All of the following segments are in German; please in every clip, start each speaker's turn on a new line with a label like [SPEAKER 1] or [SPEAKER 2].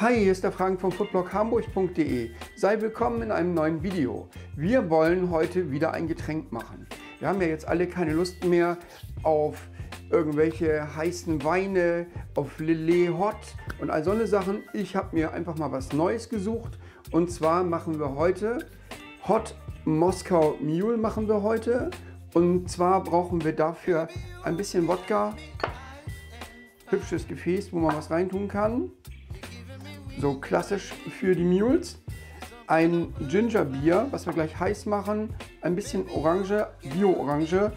[SPEAKER 1] Hi, hier ist der Frank vom foodbloghamburg.de. Sei willkommen in einem neuen Video. Wir wollen heute wieder ein Getränk machen. Wir haben ja jetzt alle keine Lust mehr auf irgendwelche heißen Weine, auf Lillet Hot und all so eine Sachen. Ich habe mir einfach mal was Neues gesucht und zwar machen wir heute Hot Moskau Mule machen wir heute und zwar brauchen wir dafür ein bisschen Wodka, hübsches Gefäß, wo man was reintun kann, so klassisch für die Mules. Ein Gingerbier, was wir gleich heiß machen. Ein bisschen Orange, Bio-Orange.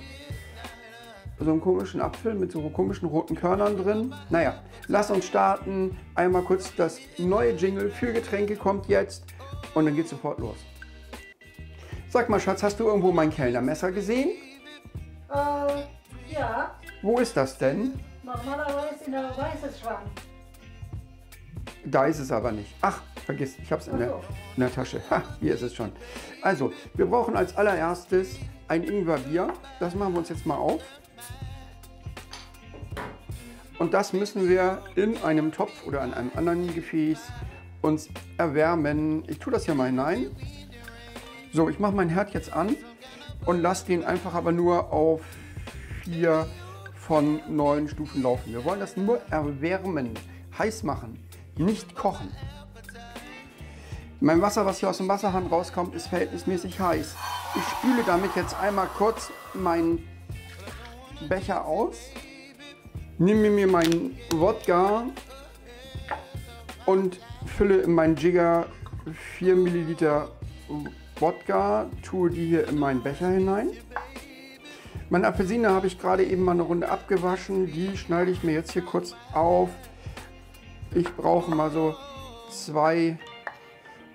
[SPEAKER 1] So einen komischen Apfel mit so komischen roten Körnern drin. Naja, lass uns starten. Einmal kurz das neue Jingle für Getränke kommt jetzt. Und dann geht's sofort los. Sag mal, Schatz, hast du irgendwo mein Kellnermesser gesehen?
[SPEAKER 2] Äh, ja,
[SPEAKER 1] Wo ist das denn?
[SPEAKER 2] normalerweise in der weißen Schrank.
[SPEAKER 1] Da ist es aber nicht. Ach, vergiss, ich habe es in, der- in der Tasche. Ha, hier ist es schon. Also, wir brauchen als allererstes ein Ingwerbier. Das machen wir uns jetzt mal auf. Und das müssen wir in einem Topf oder in einem anderen Gefäß uns erwärmen. Ich tue das hier mal hinein. So, ich mache mein Herd jetzt an und lasse den einfach aber nur auf vier von neun Stufen laufen. Wir wollen das nur erwärmen, heiß machen, nicht kochen. Mein Wasser, was hier aus dem Wasserhahn rauskommt, ist verhältnismäßig heiß. Ich spüle damit jetzt einmal kurz meinen Becher aus, nehme mir meinen Wodka und fülle in meinen Jigger 4 Milliliter Wodka, tue die hier in meinen Becher hinein. Meine Apfelsine habe ich gerade eben mal eine Runde abgewaschen. Die schneide ich mir jetzt hier kurz auf. Ich brauche mal so zwei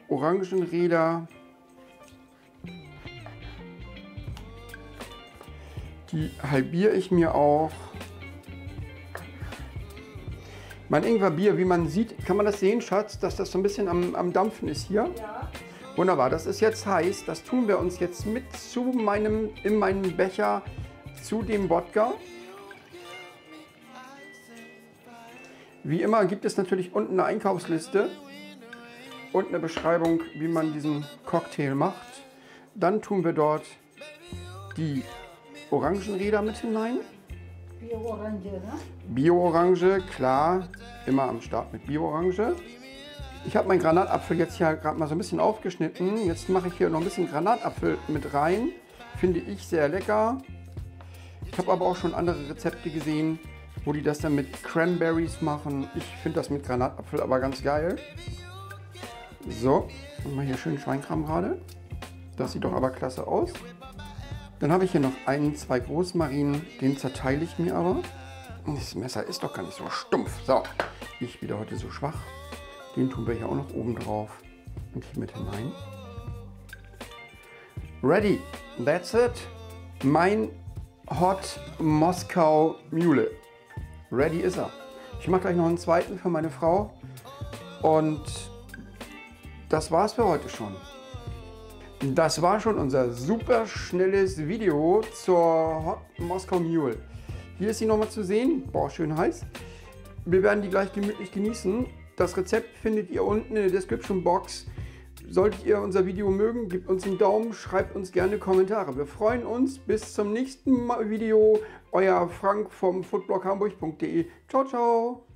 [SPEAKER 1] Orangenräder. Die halbiere ich mir auch. Mein Ingwerbier, wie man sieht, kann man das sehen, Schatz, dass das so ein bisschen am, am Dampfen ist hier?
[SPEAKER 2] Ja,
[SPEAKER 1] Wunderbar, das ist jetzt heiß. Das tun wir uns jetzt mit zu meinem, in meinen Becher zu dem Wodka. Wie immer gibt es natürlich unten eine Einkaufsliste und eine Beschreibung, wie man diesen Cocktail macht. Dann tun wir dort die Orangenräder mit hinein.
[SPEAKER 2] Bio-Orange, ne?
[SPEAKER 1] Bio-Orange, klar, immer am Start mit Bio-Orange. Ich habe meinen Granatapfel jetzt hier gerade mal so ein bisschen aufgeschnitten. Jetzt mache ich hier noch ein bisschen Granatapfel mit rein. Finde ich sehr lecker. Ich habe aber auch schon andere Rezepte gesehen, wo die das dann mit Cranberries machen. Ich finde das mit Granatapfel aber ganz geil. So, wir hier schön Schweinkram gerade. Das sieht doch aber klasse aus. Dann habe ich hier noch einen, zwei Großmarinen. Den zerteile ich mir aber. Das Messer ist doch gar nicht so stumpf. So, ich wieder heute so schwach. Den tun wir hier auch noch oben drauf und hier mit hinein. Ready, that's it. Mein Hot Moskau Mule. Ready ist er. Ich mache gleich noch einen zweiten für meine Frau. Und das war's für heute schon. Das war schon unser super schnelles Video zur Hot Moskau Mule. Hier ist sie nochmal zu sehen. Boah, schön heiß. Wir werden die gleich gemütlich genießen. Das Rezept findet ihr unten in der Description Box. Solltet ihr unser Video mögen, gebt uns einen Daumen, schreibt uns gerne Kommentare. Wir freuen uns. Bis zum nächsten Video. Euer Frank vom foodbloghamburg.de. Ciao, ciao.